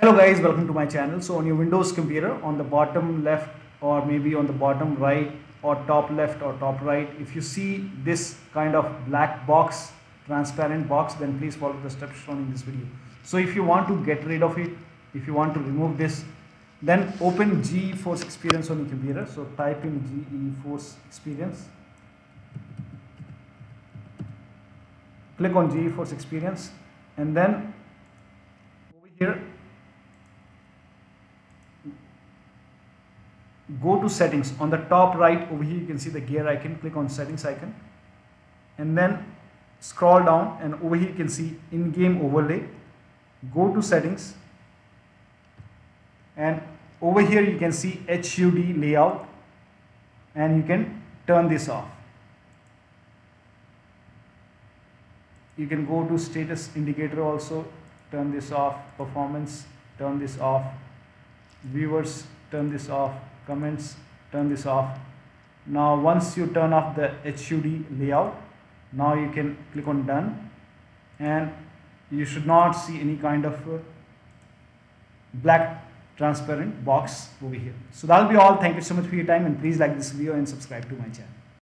Hello guys, welcome to my channel. So on your Windows computer, on the bottom left or maybe on the bottom right or top left or top right, if you see this kind of black box, transparent box, then please follow the steps shown in this video. So if you want to get rid of it, if you want to remove this, then open GeForce Experience on your computer. So type in GeForce Experience. Click on GeForce Experience and then over here go to settings. On the top right over here you can see the gear icon. Click on settings icon. And then scroll down and over here you can see in-game overlay. Go to settings. And over here you can see HUD layout. And you can turn this off. You can go to status indicator also. Turn this off. Performance turn this off. Viewers turn this off comments turn this off. Now once you turn off the HUD layout now you can click on done. And you should not see any kind of uh, black transparent box over here. So that'll be all. Thank you so much for your time and please like this video and subscribe to my channel